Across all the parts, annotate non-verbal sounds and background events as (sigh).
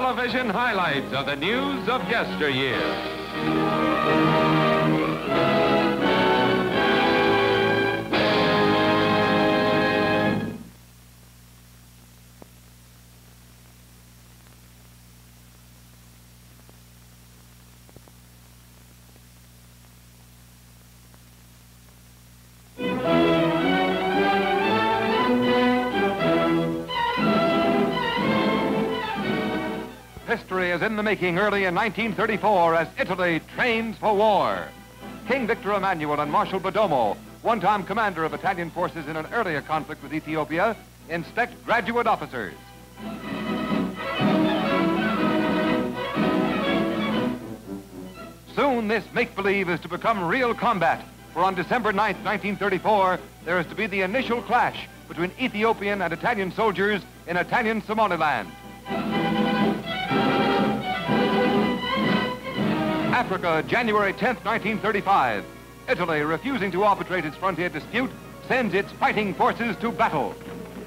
Television highlights of the news of yesteryear. History is in the making early in 1934 as Italy trains for war. King Victor Emmanuel and Marshal Bodomo, one-time commander of Italian forces in an earlier conflict with Ethiopia, inspect graduate officers. Soon this make-believe is to become real combat, for on December 9th, 1934, there is to be the initial clash between Ethiopian and Italian soldiers in Italian Somaliland. Africa, January 10th, 1935. Italy, refusing to arbitrate its frontier dispute, sends its fighting forces to battle.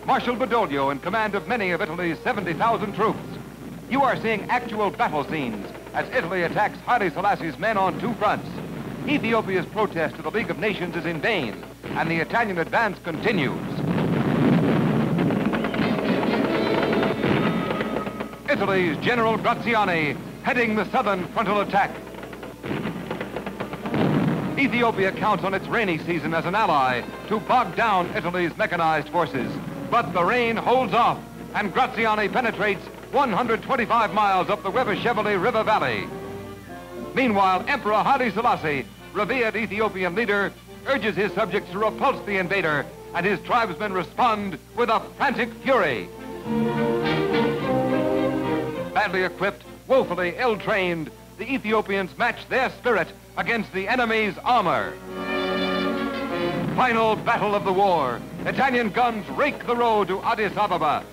Marshal Badoglio in command of many of Italy's 70,000 troops. You are seeing actual battle scenes as Italy attacks Haile Selassie's men on two fronts. Ethiopia's protest to the League of Nations is in vain, and the Italian advance continues. Italy's General Graziani heading the southern frontal attack. Ethiopia counts on its rainy season as an ally to bog down Italy's mechanized forces. But the rain holds off, and Graziani penetrates 125 miles up the Webi Shebeli River Valley. Meanwhile, Emperor Haile Selassie, revered Ethiopian leader, urges his subjects to repulse the invader, and his tribesmen respond with a frantic fury. Badly equipped, woefully ill-trained, the Ethiopians match their spirit against the enemy's armor. Final battle of the war. Italian guns rake the road to Addis Ababa.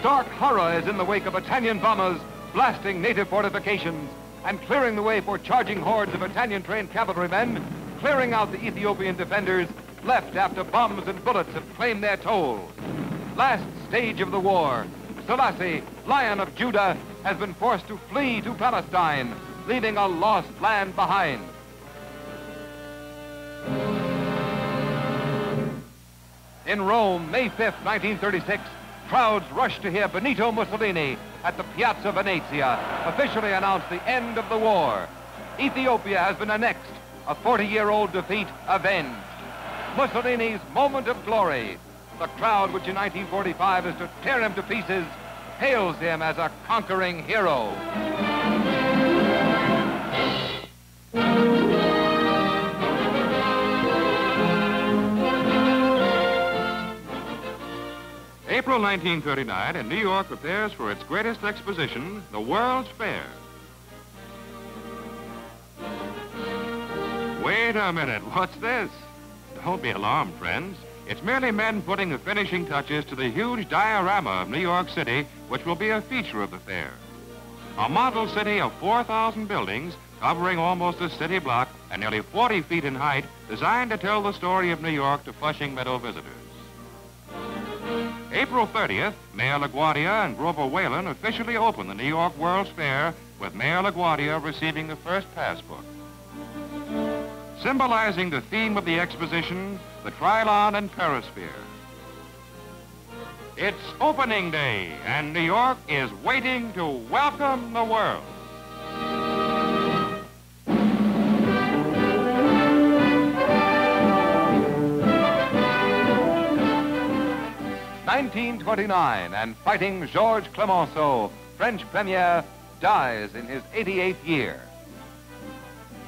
Stark horror is in the wake of Italian bombers blasting native fortifications and clearing the way for charging hordes of Italian-trained cavalrymen, clearing out the Ethiopian defenders left after bombs and bullets have claimed their toll. Last stage of the war. Selassie, Lion of Judah, has been forced to flee to Palestine, leaving a lost land behind. In Rome, May 5th, 1936, crowds rushed to hear Benito Mussolini at the Piazza Venezia officially announce the end of the war. Ethiopia has been annexed, a 40-year-old defeat avenged. Mussolini's moment of glory. The crowd, which in 1945 is to tear him to pieces, hails him as a conquering hero. April 1939, and New York prepares for its greatest exposition, the World's Fair. Wait a minute, what's this? Don't be alarmed, friends. It's merely men putting the finishing touches to the huge diorama of New York City, which will be a feature of the fair. A model city of 4,000 buildings covering almost a city block and nearly 40 feet in height, designed to tell the story of New York to Flushing Meadow visitors. April 30th, Mayor LaGuardia and Grover Whalen officially open the New York World's Fair with Mayor LaGuardia receiving the first pass book. Symbolizing the theme of the exposition, the Trilon and Perisphere. It's opening day, and New York is waiting to welcome the world. 1929, and fighting Georges Clemenceau, French premier, dies in his 88th year.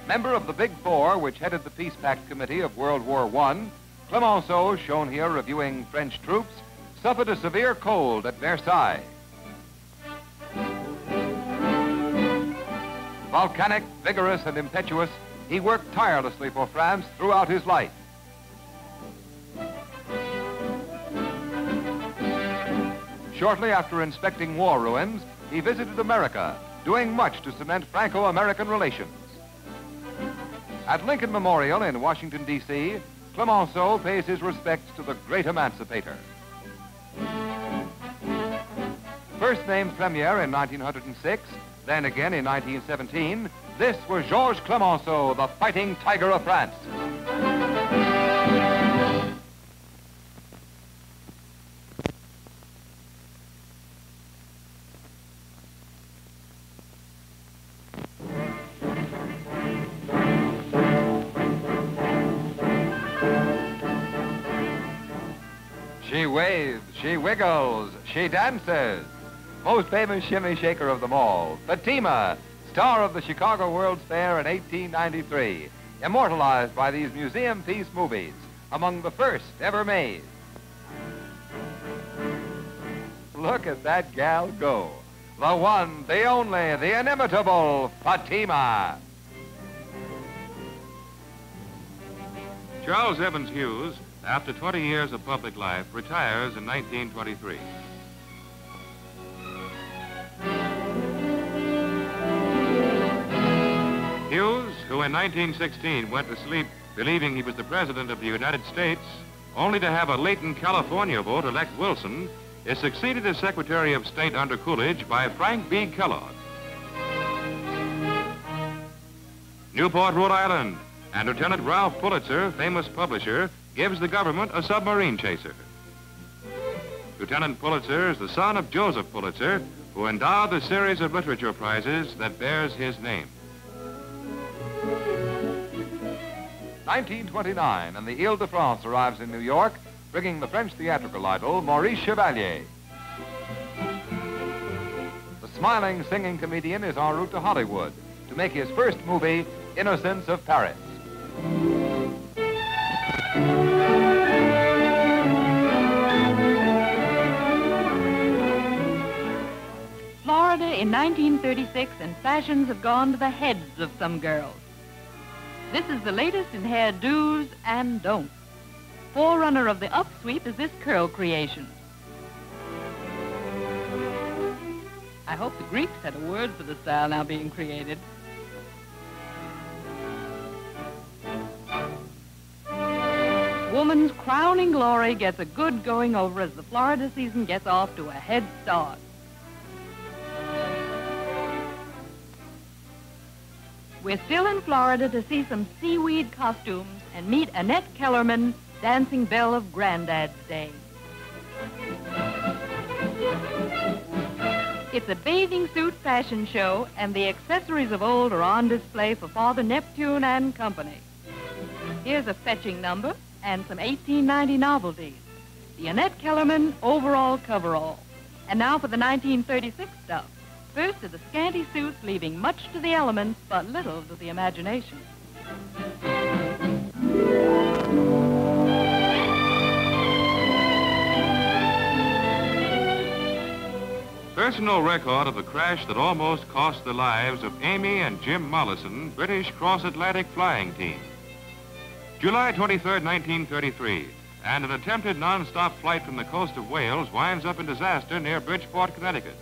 Member of the Big Four, which headed the Peace Pact Committee of World War I, Clemenceau, shown here reviewing French troops, suffered a severe cold at Versailles. Volcanic, vigorous, and impetuous, he worked tirelessly for France throughout his life. Shortly after inspecting war ruins, he visited America, doing much to cement Franco-American relations. At Lincoln Memorial in Washington, D.C., Clemenceau pays his respects to the great emancipator. First named premier in 1906, then again in 1917, this was Georges Clemenceau, the fighting tiger of France. She dances. Most famous shimmy shaker of them all, Fatima, star of the Chicago World's Fair in 1893, immortalized by these museum piece movies, among the first ever made. Look at that gal go. The one, the only, the inimitable Fatima. Charles Evans Hughes, after 20 years of public life, retires in 1923. Who in 1916 went to sleep believing he was the President of the United States, only to have a Layton, California vote elect Wilson, is succeeded as Secretary of State under Coolidge by Frank B. Kellogg. Newport, Rhode Island, and Lieutenant Ralph Pulitzer, famous publisher, gives the government a submarine chaser. Lieutenant Pulitzer is the son of Joseph Pulitzer, who endowed the series of literature prizes that bears his name. 1929, and the Ile-de-France arrives in New York, bringing the French theatrical idol, Maurice Chevalier. The smiling, singing comedian is en route to Hollywood to make his first movie, Innocents of Paris. Florida in 1936, and fashions have gone to the heads of some girls. This is the latest in hair do's and don'ts. Forerunner of the upsweep is this curl creation. I hope the Greeks had a word for the style now being created. Woman's crowning glory gets a good going over as the Florida season gets off to a head start. We're still in Florida to see some seaweed costumes and meet Annette Kellerman, dancing belle of Granddad's Day. It's a bathing suit fashion show, and the accessories of old are on display for Father Neptune and company. Here's a fetching number and some 1890 novelties. The Annette Kellerman overall coverall. And now for the 1936 stuff. First are the scanty suits, leaving much to the elements, but little to the imagination. Personal record of the crash that almost cost the lives of Amy and Jim Mollison, British cross-Atlantic flying team. July 23, 1933, and an attempted non-stop flight from the coast of Wales winds up in disaster near Bridgeport, Connecticut.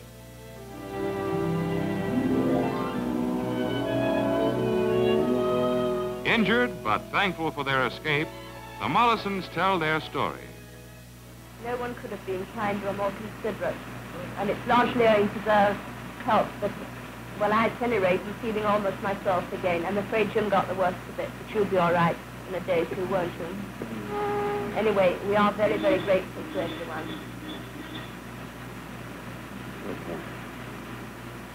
Injured but thankful for their escape, the Mollisons tell their story. No one could have been kinder or more considerate. And it's largely owing to their help that, well, I at any rate am feeling almost myself again. I'm afraid Jim got the worst of it, but you'll be all right in a day or two, won't you? Anyway, we are very, very grateful to everyone. Okay.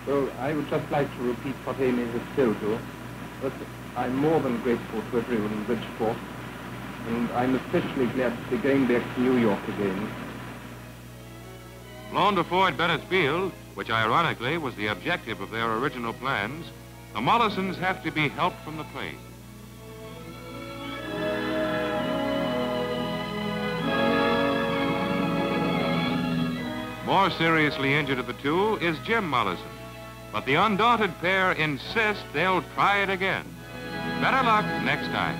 Well, I would just like to repeat what Amy has told you, that I'm more than grateful to everyone in Bridgeport, and I'm especially glad to be going back to New York again. Flown to Floyd Bennett Field, which ironically was the objective of their original plans, the Mollisons have to be helped from the plane. More seriously injured of the two is Jim Mollison. But the undaunted pair insist they'll try it again. Better luck next time.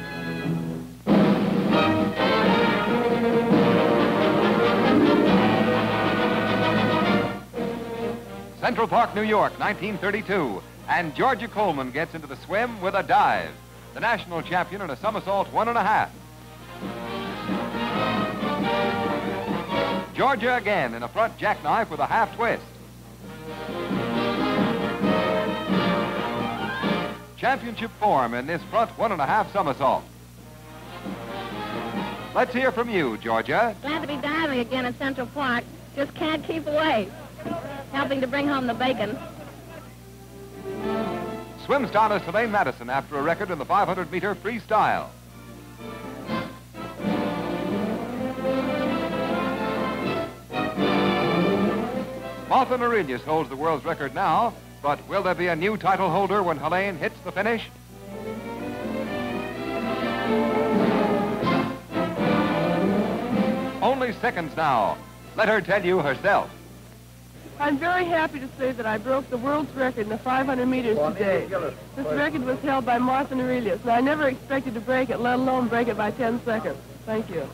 Central Park, New York, 1932. And Georgia Coleman gets into the swim with a dive. The national champion in a somersault one and a half. Georgia again in a front jackknife with a half twist. Championship form in this front one and a half somersault. Let's hear from you, Georgia. Glad to be diving again at Central Park. Just can't keep away. Helping to bring home the bacon. Swim star is Helene Madison after a record in the 500-meter freestyle. Martha Norelius holds the world's record now, but will there be a new title holder when Helene hits the finish? Only seconds now. Let her tell you herself. I'm very happy to say that I broke the world's record in the 500 meters today. This record was held by Martha Norelius, and I never expected to break it, let alone break it by 10 seconds. Thank you.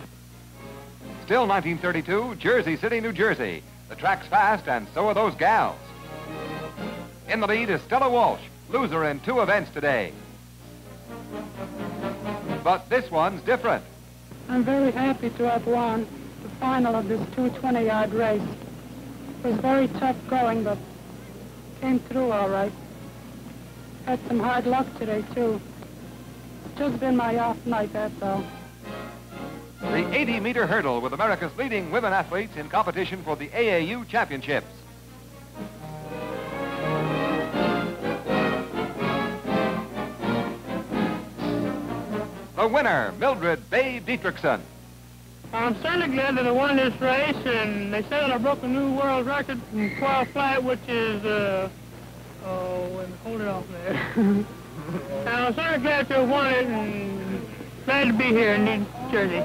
Still 1932, Jersey City, New Jersey. The track's fast, and so are those gals. In the lead is Stella Walsh, loser in two events today. But this one's different. I'm very happy to have won the final of this 220-yard race. It was very tough going, but came through all right. Had some hard luck today, too. It's just been my off night, that's all. The 80-meter hurdle with America's leading women athletes in competition for the AAU championships. Winner, Mildred Babe Didrikson. I'm certainly glad that I won this race, and they said that I broke a new world record in 12 flat, which is, uh, oh, and hold it off there. and (laughs) I'm certainly glad to have won it, and glad to be here in New Jersey.